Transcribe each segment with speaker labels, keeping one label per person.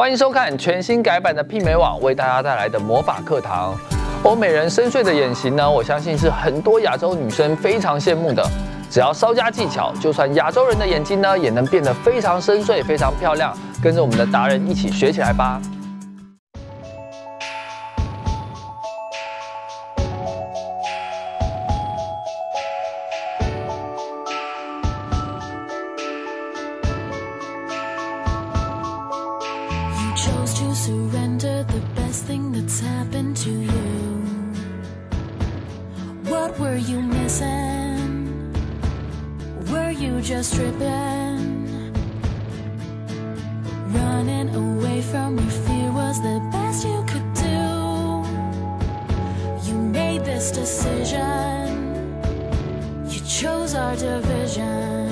Speaker 1: 欢迎收看全新改版的媲美网为大家带来的魔法课堂。欧美人深邃的眼型呢，我相信是很多亚洲女生非常羡慕的。只要稍加技巧，就算亚洲人的眼睛呢，也能变得非常深邃、非常漂亮。跟着我们的达人一起学起来吧。
Speaker 2: chose to surrender the best thing that's happened to you. What were you missing? Were you just tripping? Running away from your fear was the best you could do. You made this decision, you chose our division.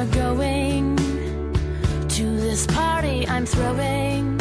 Speaker 2: are going to this party I'm throwing.